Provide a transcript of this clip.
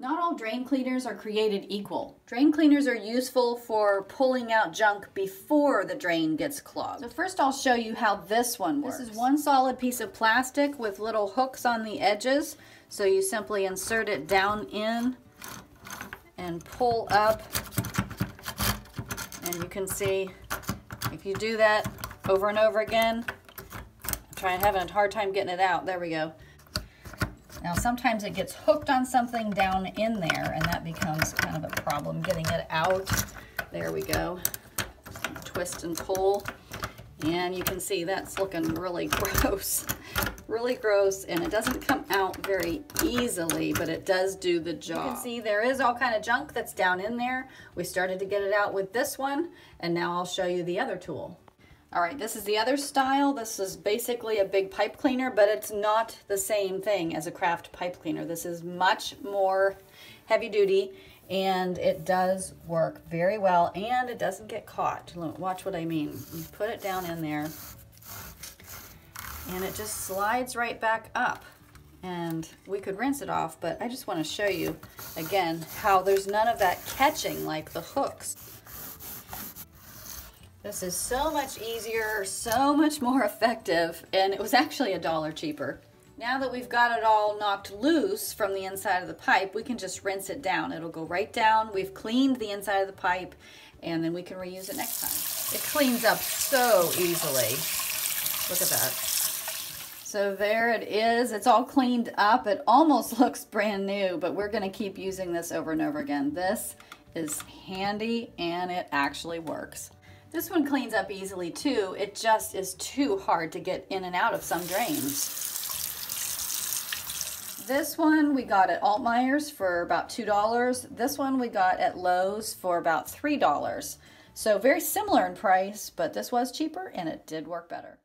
Not all drain cleaners are created equal. Drain cleaners are useful for pulling out junk before the drain gets clogged. So first I'll show you how this one works. This is one solid piece of plastic with little hooks on the edges. So you simply insert it down in and pull up. And you can see if you do that over and over again, I'm trying having a hard time getting it out. There we go. Now sometimes it gets hooked on something down in there and that becomes kind of a problem getting it out. There we go. Twist and pull. And you can see that's looking really gross. really gross and it doesn't come out very easily, but it does do the job. You can see there is all kind of junk that's down in there. We started to get it out with this one and now I'll show you the other tool. All right, this is the other style. This is basically a big pipe cleaner, but it's not the same thing as a craft pipe cleaner. This is much more heavy duty and it does work very well and it doesn't get caught. Watch what I mean. You put it down in there and it just slides right back up and we could rinse it off, but I just want to show you again how there's none of that catching like the hooks. This is so much easier, so much more effective, and it was actually a dollar cheaper. Now that we've got it all knocked loose from the inside of the pipe, we can just rinse it down. It'll go right down. We've cleaned the inside of the pipe, and then we can reuse it next time. It cleans up so easily. Look at that. So there it is. It's all cleaned up. It almost looks brand new, but we're going to keep using this over and over again. This is handy, and it actually works. This one cleans up easily too. It just is too hard to get in and out of some drains. This one we got at Altmeyer's for about $2. This one we got at Lowe's for about $3. So very similar in price, but this was cheaper and it did work better.